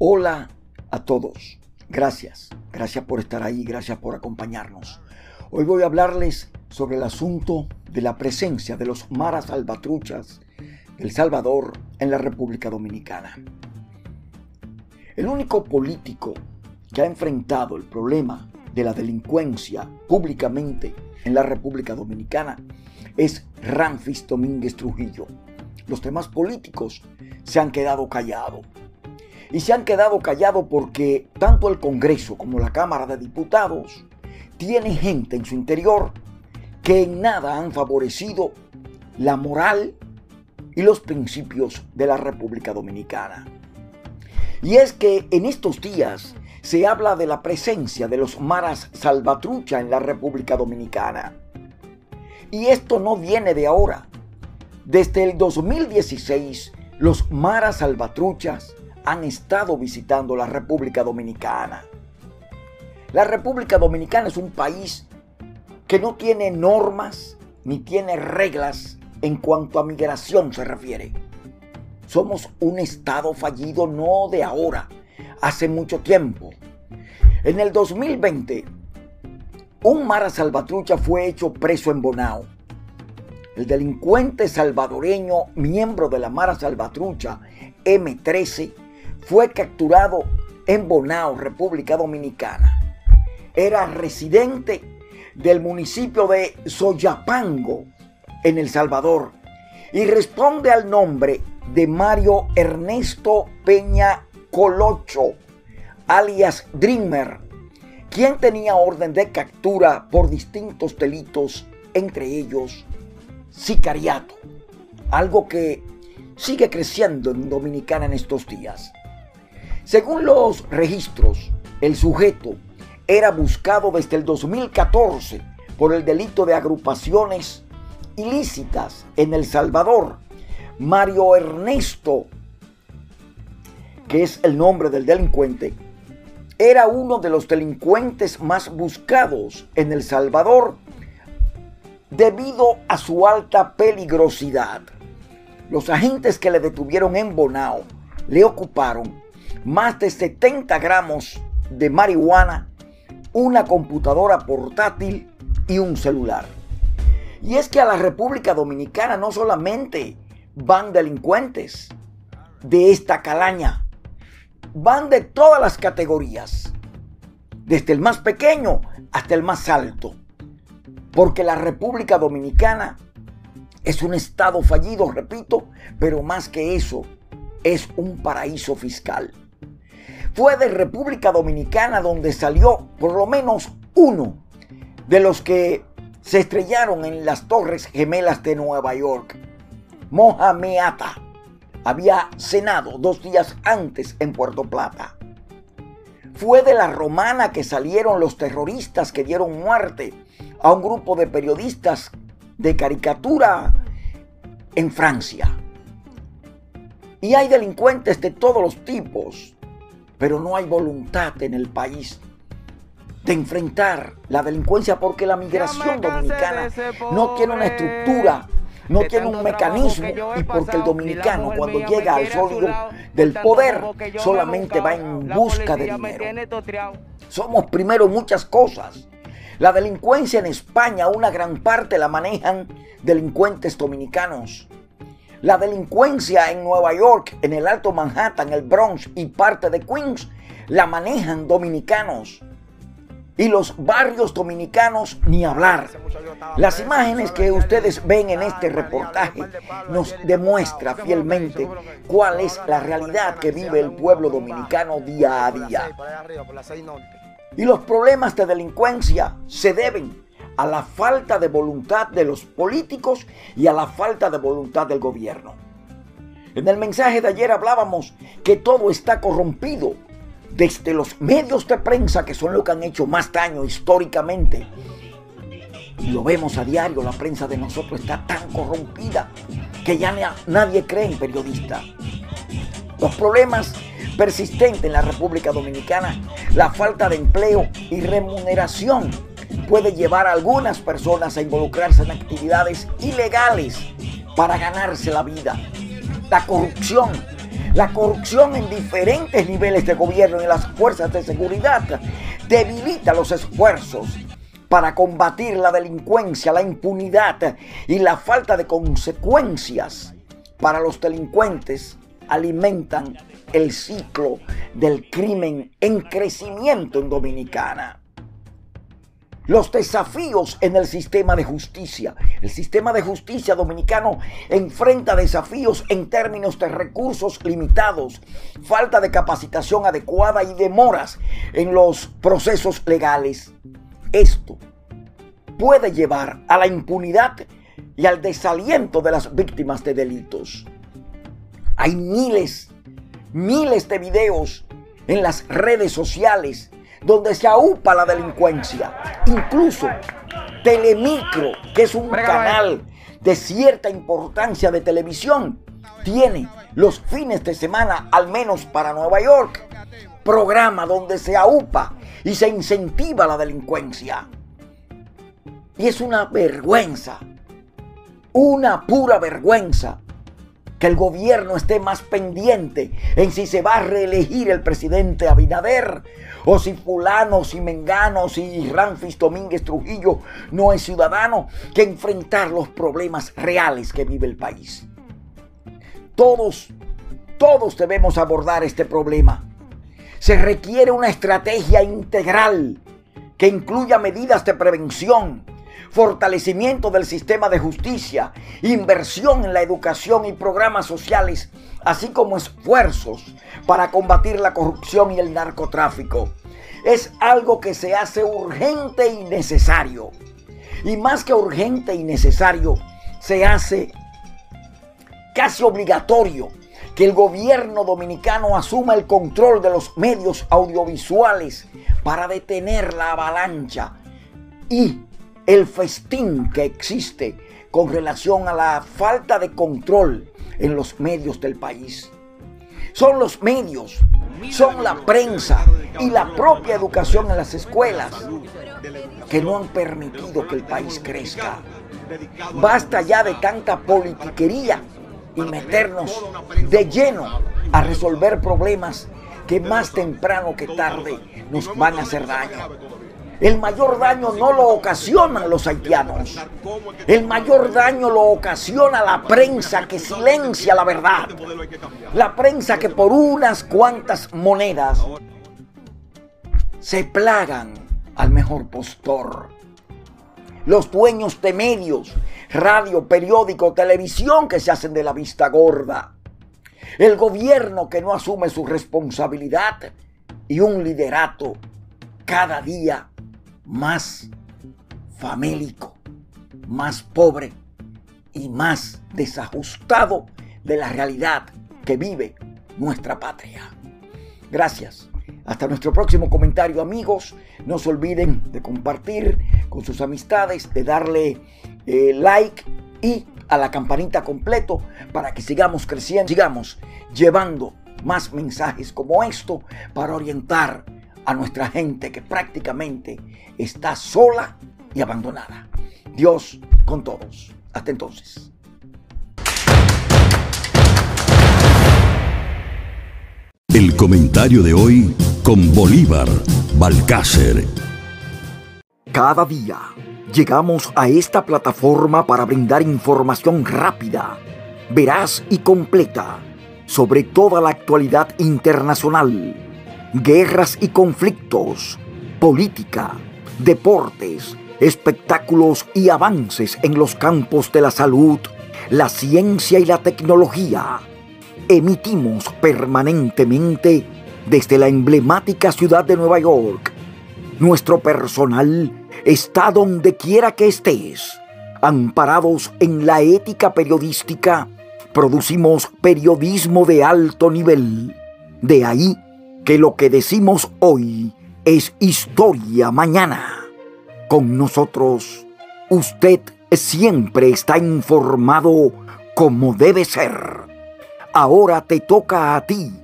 Hola a todos. Gracias. Gracias por estar ahí. Gracias por acompañarnos. Hoy voy a hablarles sobre el asunto de la presencia de los maras salvatruchas El Salvador en la República Dominicana. El único político que ha enfrentado el problema de la delincuencia públicamente en la República Dominicana es Ramfis Domínguez Trujillo. Los demás políticos se han quedado callados y se han quedado callados porque tanto el Congreso como la Cámara de Diputados tienen gente en su interior que en nada han favorecido la moral y los principios de la República Dominicana. Y es que en estos días se habla de la presencia de los maras salvatrucha en la República Dominicana. Y esto no viene de ahora. Desde el 2016, los maras salvatruchas han estado visitando la República Dominicana. La República Dominicana es un país que no tiene normas ni tiene reglas en cuanto a migración se refiere. Somos un estado fallido no de ahora, hace mucho tiempo. En el 2020, un Mara Salvatrucha fue hecho preso en Bonao. El delincuente salvadoreño, miembro de la Mara Salvatrucha M13, fue capturado en Bonao, República Dominicana. Era residente del municipio de Soyapango, en El Salvador, y responde al nombre de Mario Ernesto Peña Colocho, alias Dreamer, quien tenía orden de captura por distintos delitos, entre ellos sicariato, algo que sigue creciendo en Dominicana en estos días. Según los registros, el sujeto era buscado desde el 2014 por el delito de agrupaciones ilícitas en El Salvador. Mario Ernesto, que es el nombre del delincuente, era uno de los delincuentes más buscados en El Salvador debido a su alta peligrosidad. Los agentes que le detuvieron en Bonao le ocuparon más de 70 gramos de marihuana, una computadora portátil y un celular. Y es que a la República Dominicana no solamente van delincuentes de esta calaña, van de todas las categorías, desde el más pequeño hasta el más alto, porque la República Dominicana es un estado fallido, repito, pero más que eso, es un paraíso fiscal fue de República Dominicana donde salió por lo menos uno de los que se estrellaron en las Torres Gemelas de Nueva York. Mohamed Atta había cenado dos días antes en Puerto Plata. Fue de la romana que salieron los terroristas que dieron muerte a un grupo de periodistas de caricatura en Francia. Y hay delincuentes de todos los tipos, pero no hay voluntad en el país de enfrentar la delincuencia porque la migración dominicana no tiene una estructura, no tiene un mecanismo y porque el dominicano cuando llega al sólido del poder solamente va en busca de dinero. Somos primero muchas cosas. La delincuencia en España, una gran parte la manejan delincuentes dominicanos. La delincuencia en Nueva York, en el Alto Manhattan, el Bronx y parte de Queens la manejan dominicanos. Y los barrios dominicanos ni hablar. Las imágenes que ustedes ven en este reportaje nos demuestra fielmente cuál es la realidad que vive el pueblo dominicano día a día. Y los problemas de delincuencia se deben a la falta de voluntad de los políticos y a la falta de voluntad del gobierno. En el mensaje de ayer hablábamos que todo está corrompido, desde los medios de prensa que son los que han hecho más daño históricamente. Y lo vemos a diario, la prensa de nosotros está tan corrompida que ya nadie cree en periodistas. Los problemas persistentes en la República Dominicana, la falta de empleo y remuneración puede llevar a algunas personas a involucrarse en actividades ilegales para ganarse la vida. La corrupción, La corrupción en diferentes niveles de gobierno y las fuerzas de seguridad debilita los esfuerzos para combatir la delincuencia, la impunidad y la falta de consecuencias para los delincuentes alimentan el ciclo del crimen en crecimiento en Dominicana. Los desafíos en el sistema de justicia. El sistema de justicia dominicano enfrenta desafíos en términos de recursos limitados, falta de capacitación adecuada y demoras en los procesos legales. Esto puede llevar a la impunidad y al desaliento de las víctimas de delitos. Hay miles, miles de videos en las redes sociales donde se aupa la delincuencia. Incluso Telemicro, que es un canal de cierta importancia de televisión, tiene los fines de semana, al menos para Nueva York, programa donde se aupa y se incentiva la delincuencia. Y es una vergüenza, una pura vergüenza que el gobierno esté más pendiente en si se va a reelegir el presidente Abinader o si fulano, si mengano, si Ramfis Domínguez Trujillo no es ciudadano que enfrentar los problemas reales que vive el país. Todos, todos debemos abordar este problema. Se requiere una estrategia integral que incluya medidas de prevención, fortalecimiento del sistema de justicia, inversión en la educación y programas sociales, así como esfuerzos para combatir la corrupción y el narcotráfico. Es algo que se hace urgente y necesario. Y más que urgente y necesario, se hace casi obligatorio que el gobierno dominicano asuma el control de los medios audiovisuales para detener la avalancha y el festín que existe con relación a la falta de control en los medios del país. Son los medios, son la prensa y la propia educación en las escuelas que no han permitido que el país crezca. Basta ya de tanta politiquería y meternos de lleno a resolver problemas que más temprano que tarde nos van a hacer daño. El mayor daño no lo ocasionan los haitianos. El mayor daño lo ocasiona la prensa que silencia la verdad. La prensa que por unas cuantas monedas se plagan al mejor postor. Los dueños de medios, radio, periódico, televisión que se hacen de la vista gorda. El gobierno que no asume su responsabilidad y un liderato cada día más famélico, más pobre y más desajustado de la realidad que vive nuestra patria. Gracias. Hasta nuestro próximo comentario amigos. No se olviden de compartir con sus amistades, de darle eh, like y a la campanita completo para que sigamos creciendo, sigamos llevando más mensajes como esto para orientar a nuestra gente que prácticamente está sola y abandonada. Dios con todos. Hasta entonces. El comentario de hoy con Bolívar Balcácer. Cada día llegamos a esta plataforma para brindar información rápida, veraz y completa sobre toda la actualidad internacional guerras y conflictos, política, deportes, espectáculos y avances en los campos de la salud, la ciencia y la tecnología. Emitimos permanentemente desde la emblemática ciudad de Nueva York. Nuestro personal está donde quiera que estés. Amparados en la ética periodística, producimos periodismo de alto nivel. De ahí que lo que decimos hoy es historia mañana. Con nosotros, usted siempre está informado como debe ser. Ahora te toca a ti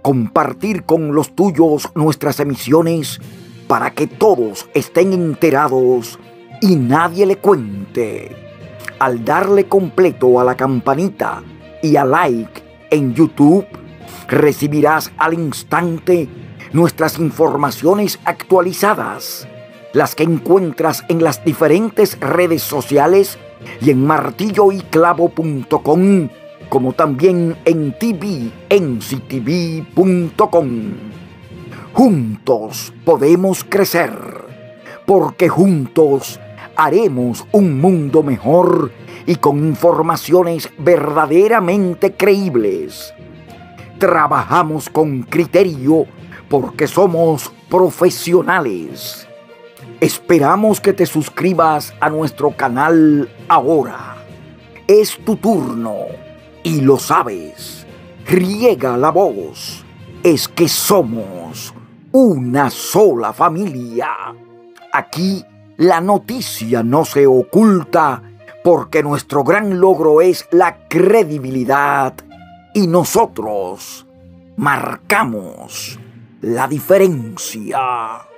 compartir con los tuyos nuestras emisiones para que todos estén enterados y nadie le cuente. Al darle completo a la campanita y a like en YouTube, recibirás al instante nuestras informaciones actualizadas, las que encuentras en las diferentes redes sociales y en martilloyclavo.com, como también en tvnctv.com. Juntos podemos crecer, porque juntos haremos un mundo mejor y con informaciones verdaderamente creíbles. Trabajamos con criterio porque somos profesionales. Esperamos que te suscribas a nuestro canal ahora. Es tu turno y lo sabes. Riega la voz. Es que somos una sola familia. Aquí la noticia no se oculta porque nuestro gran logro es la credibilidad y nosotros marcamos la diferencia.